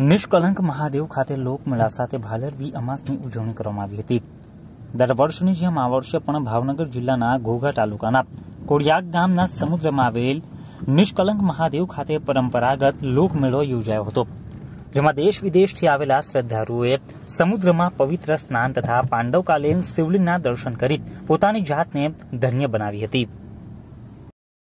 નિષ્કલંક મહાદેવ ખાતે લોકમેળા સાથે ભાલરવી અમાસની ઉજવણી કરવામાં આવી હતી. દર વર્ષની જેમ આ વર્ષે પણ ભાવનગર જિલ્લાના ઘોઘા તાલુકાના કોડિયાક ગામના સમુદ્રમાં આવેલ નિષ્કલંક મહાદેવ ખાતે પરંપરાગત લોકમેળો યોજાયો હતો, જેમાં દેશ વિદેશથી આવેલા શ્રદ્ધાળુઓએ સમુદ્રમાં પવિત્ર સ્નાન તથા પાંડવકાલીન શિવલિંગના દર્શન કરી પોતાની જાતને ધન્ય બનાવી હતી.